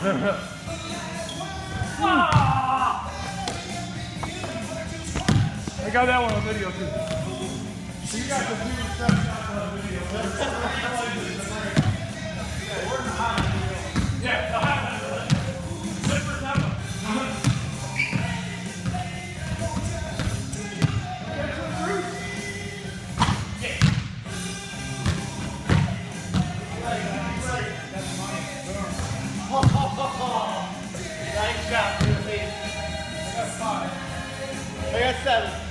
I got that one on video too. So you got the video. says,